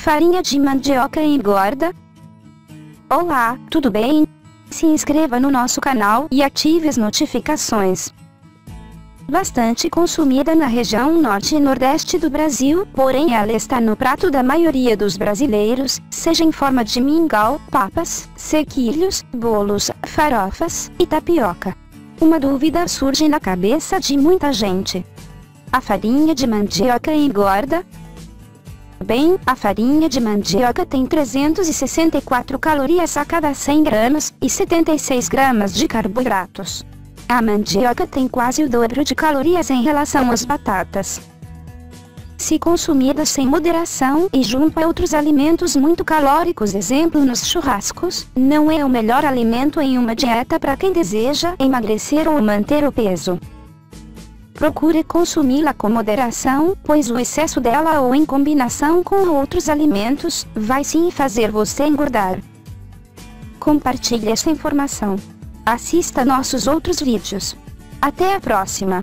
farinha de mandioca engorda? Olá, tudo bem? Se inscreva no nosso canal e ative as notificações. Bastante consumida na região norte e nordeste do Brasil, porém ela está no prato da maioria dos brasileiros, seja em forma de mingau, papas, sequilhos, bolos, farofas e tapioca. Uma dúvida surge na cabeça de muita gente. A farinha de mandioca engorda? Bem, a farinha de mandioca tem 364 calorias a cada 100 gramas e 76 gramas de carboidratos. A mandioca tem quase o dobro de calorias em relação às batatas. Se consumida sem moderação e junto a outros alimentos muito calóricos, exemplo nos churrascos, não é o melhor alimento em uma dieta para quem deseja emagrecer ou manter o peso. Procure consumi-la com moderação, pois o excesso dela ou em combinação com outros alimentos, vai sim fazer você engordar. Compartilhe essa informação. Assista nossos outros vídeos. Até a próxima!